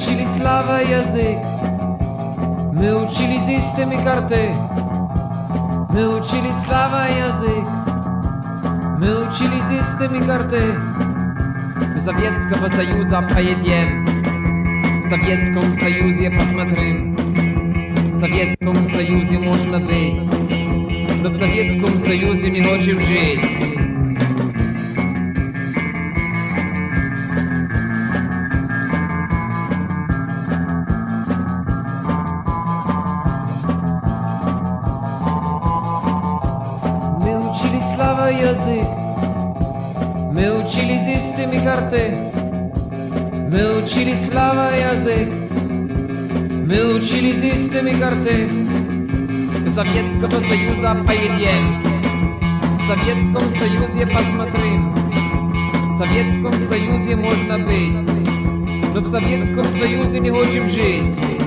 учили слава язык, мы учили системы карты, мы учили слава язык, мы учили системы карты. Советского Союза поедем, в Советском Союзе посмотрим, в Советском Союзе можно быть, но в Советском Союзе не хотим жить. Учили слава язык, мы учили системы карты, мы учили слава язык, мы учили системы карты. К Советского Союза поедем, в Советском Союзе посмотрим, в Советском Союзе можно быть, но в Советском Союзе не хотим жить.